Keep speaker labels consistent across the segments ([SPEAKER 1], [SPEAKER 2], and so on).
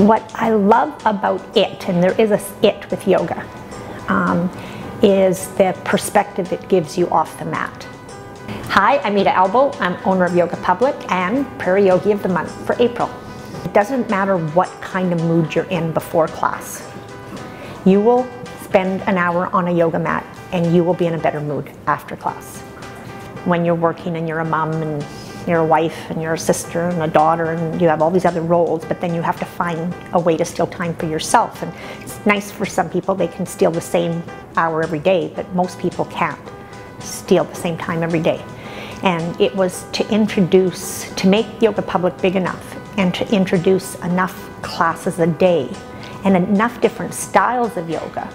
[SPEAKER 1] What I love about it, and there is a it with yoga, um, is the perspective it gives you off the mat. Hi, I'm Ida Albo. I'm owner of Yoga Public and Prairie Yogi of the Month for April. It doesn't matter what kind of mood you're in before class. You will spend an hour on a yoga mat and you will be in a better mood after class. When you're working and you're a mom and you're a wife and you're a sister and a daughter and you have all these other roles, but then you have to find a way to steal time for yourself. And it's nice for some people, they can steal the same hour every day, but most people can't steal the same time every day. And it was to introduce, to make Yoga Public big enough and to introduce enough classes a day and enough different styles of yoga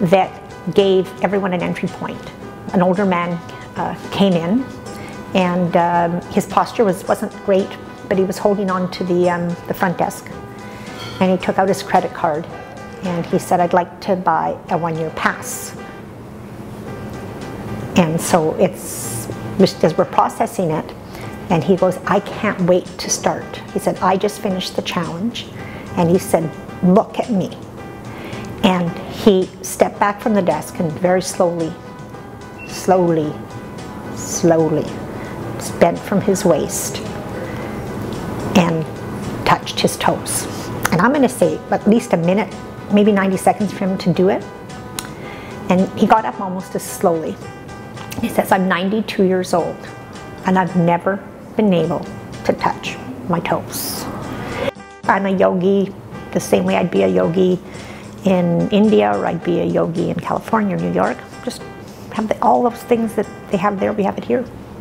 [SPEAKER 1] that gave everyone an entry point. An older man uh, came in and um, his posture was, wasn't great, but he was holding on to the, um, the front desk. And he took out his credit card and he said, I'd like to buy a one-year pass. And so it's, as we're processing it, and he goes, I can't wait to start. He said, I just finished the challenge. And he said, look at me. And he stepped back from the desk and very slowly, slowly, slowly bent from his waist and touched his toes. And I'm gonna say at least a minute, maybe 90 seconds for him to do it. And he got up almost as slowly. He says, I'm 92 years old and I've never been able to touch my toes. I'm a yogi the same way I'd be a yogi in India or I'd be a yogi in California or New York. Just have the, all those things that they have there, we have it here.